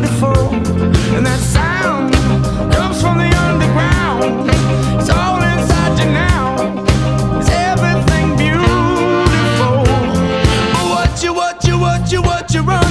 beautiful. And that sound comes from the underground. It's all inside you now. It's everything beautiful? But what you, what you, what you, what you run?